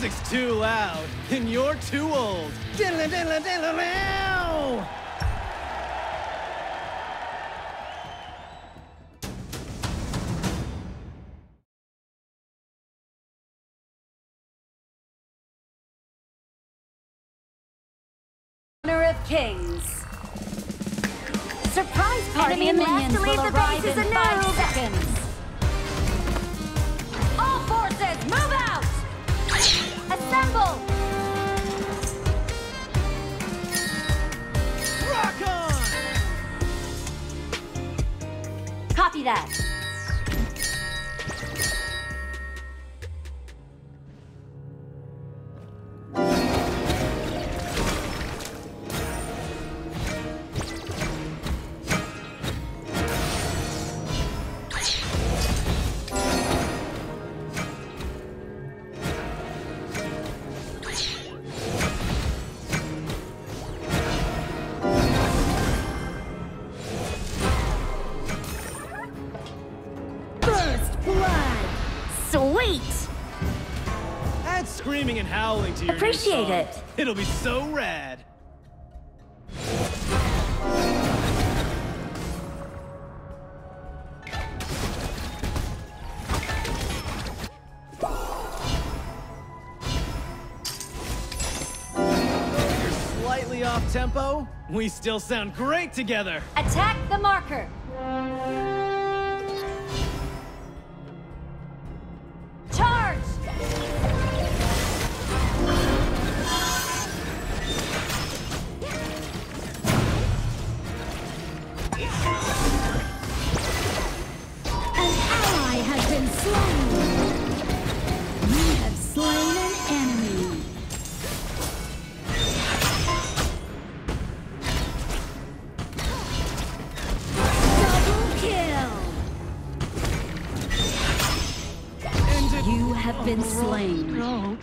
music's too loud, and you're too old. Diddle diddle diddle now! Honor of Kings. Surprise party Enemy and minions will arrive in five seconds. Assemble! Rock on! Copy that. Screaming and howling to your Appreciate it. It'll be so rad. You're slightly off tempo. We still sound great together. Attack the marker. Been slain.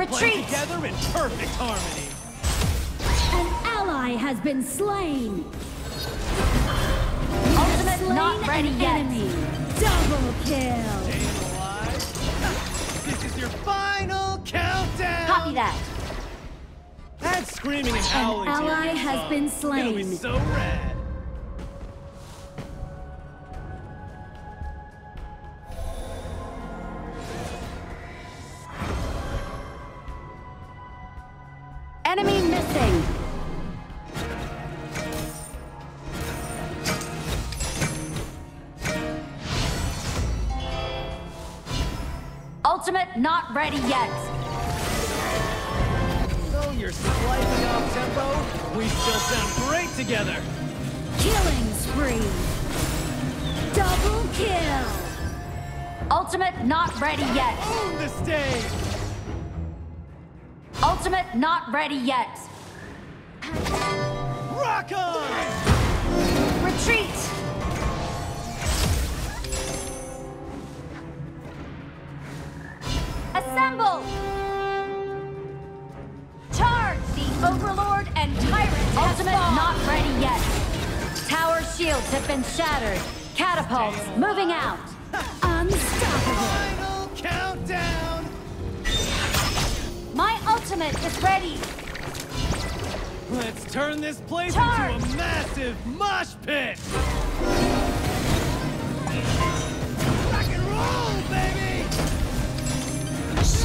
And howls play Retreat! together in perfect harmony. An ally has been slain. Ultimate Slain not ready an yet. enemy. Double kill. Staying alive. This is your final countdown. Copy that. Add screaming and howling to your ally has song. been It'll be slain. so rad. Not ready yet. Though you're slightly off tempo, we still sound great together. Killing spree. Double kill. Ultimate not ready yet. Own the stage. Ultimate not ready yet. Rock on. Retreat. Assemble. Charge the Overlord and Tyrant. Ultimate not ready yet. Tower shields have been shattered. Catapults moving out. Unstoppable. Final countdown. My ultimate is ready. Let's turn this place Charge. into a massive mosh pit.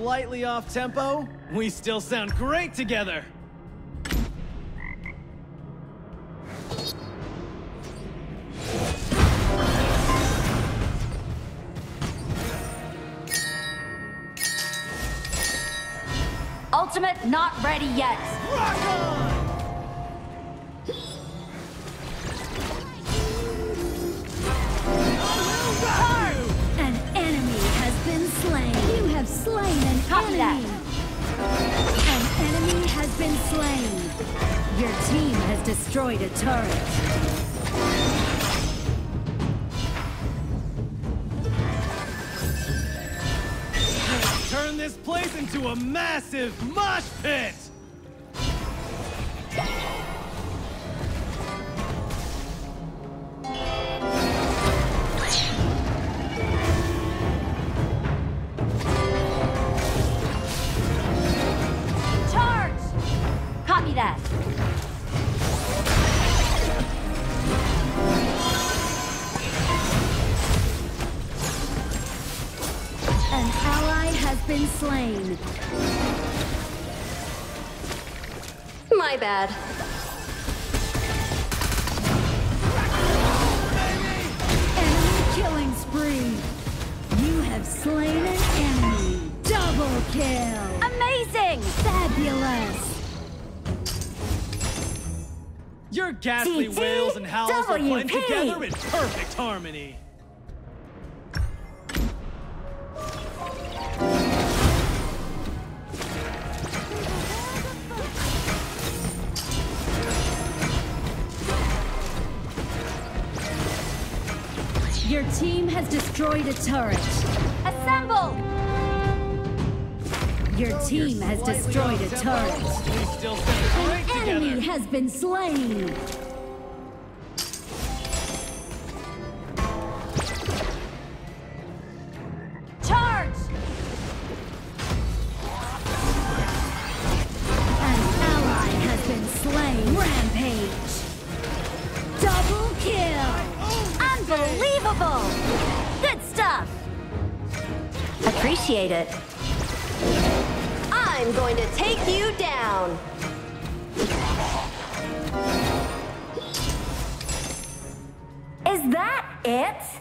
Slightly off tempo, we still sound great together. Ultimate not ready yet. Your team has destroyed a turret. Turn this place into a massive mosh pit! Slain. My bad. Enemy killing spree. You have slain an enemy. Double kill. Amazing! Fabulous. Your ghastly wails and howls are blend WP. together in perfect harmony. Your team has destroyed a turret. Assemble! Your team has destroyed a turret. We still sound great An enemy has been slain. Unbelievable! Good stuff! Appreciate it. I'm going to take you down. Is that it?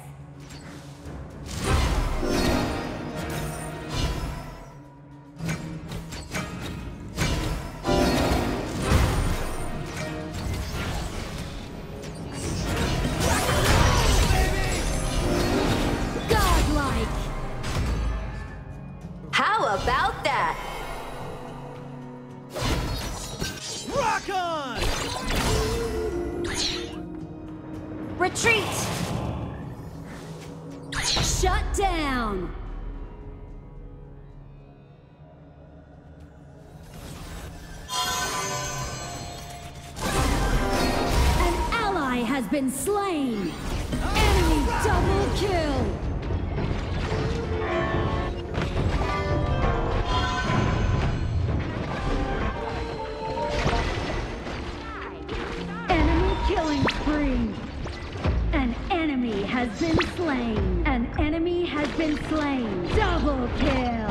Retreat! Shut down. An ally has been slain. Has been slain. An enemy has been slain. Double kill.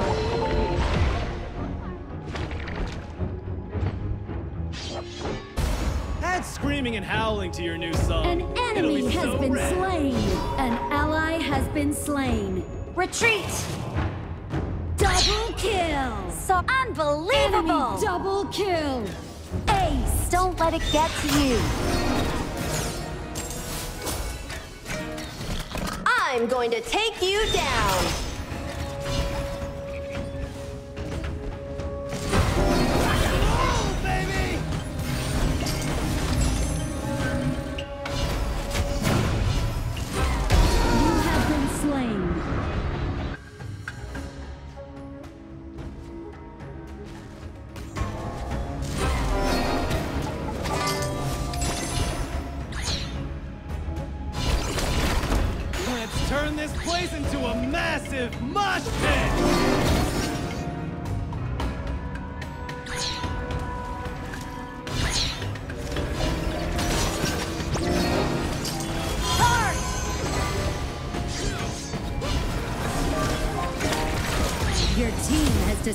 Add screaming and howling to your new song. An It'll be enemy has so been rad. slain. An ally has been slain. Retreat! Double kill. So unbelievable! Enemy double kill. Ace! Don't let it get to you. I'm going to take you down.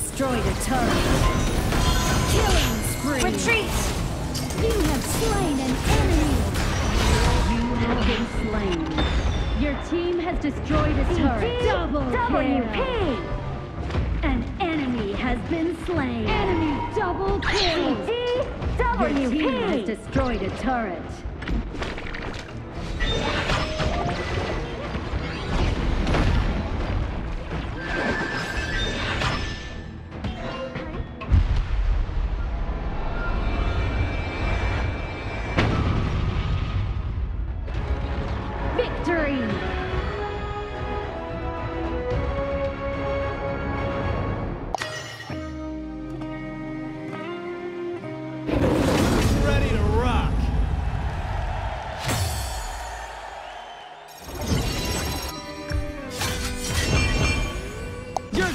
Destroyed a turret. Killing spree. Retreat! You have slain an enemy. You have been slain. Your team has destroyed a turret. Double WP! kill. An enemy has been slain. Enemy double kill. Your team has destroyed a turret.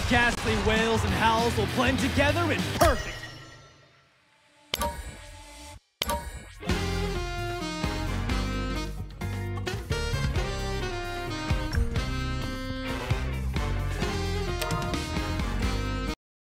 Ghastly wails and howls will blend together in perfect